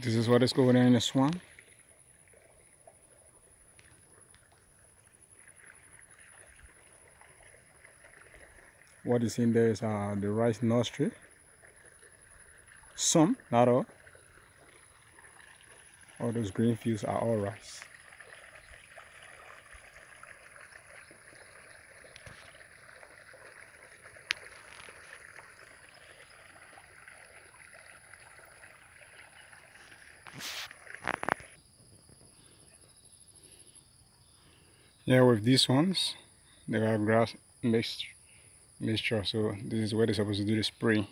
This is what is going on in the swamp. What is in there is uh, the rice nursery. Some, not all. All those green fields are all rice. Yeah, with these ones, they have grass mixed mixture, so this is where they're supposed to do the spray.